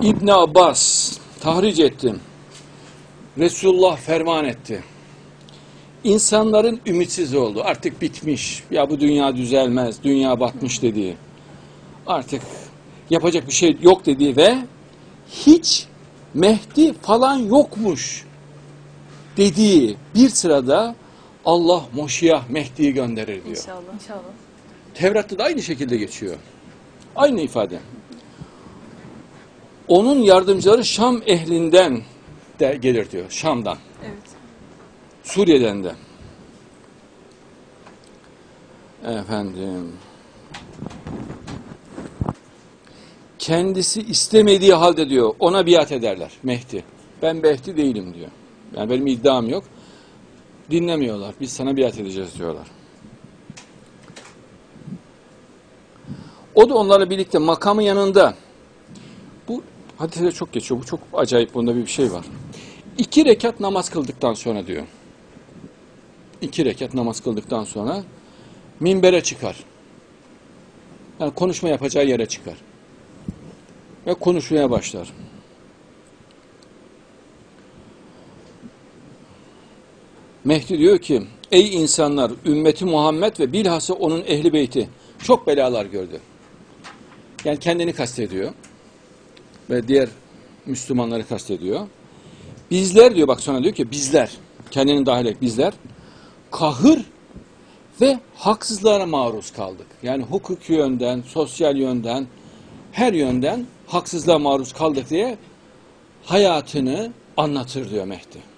İbn Abbas tahric etti. Resulullah ferman etti. İnsanların ümitsiz oldu. Artık bitmiş. Ya bu dünya düzelmez. Dünya batmış dediği. Artık yapacak bir şey yok dediği ve hiç Mehdi falan yokmuş dediği bir sırada Allah Moşiyah Mehdi'yi gönderir diyor. İnşallah. İnşallah. Tevrat'ta da aynı şekilde geçiyor. Aynı ifade. Onun yardımcıları Şam ehlinden de gelir diyor. Şam'dan. Evet. Suriye'den de. Efendim. Kendisi istemediği halde diyor ona biat ederler Mehdi. Ben Mehdi değilim diyor. Yani benim iddiam yok. Dinlemiyorlar. Biz sana biat edeceğiz diyorlar. O da onlarla birlikte makamı yanında. Bu hadise çok geçiyor. Bu çok acayip. Bunda bir şey var. İki rekat namaz kıldıktan sonra diyor. İki rekat namaz kıldıktan sonra minbere çıkar. Yani konuşma yapacağı yere çıkar. Ve konuşmaya başlar. Mehdi diyor ki, ey insanlar, ümmeti Muhammed ve bilhassa onun ehli beyti çok belalar gördü. Yani kendini kastediyor ve diğer Müslümanları kastediyor. Bizler diyor bak sonra diyor ki bizler, kendini dahil et bizler, kahır ve haksızlığa maruz kaldık. Yani hukuki yönden, sosyal yönden, her yönden haksızlığa maruz kaldık diye hayatını anlatır diyor Mehdi.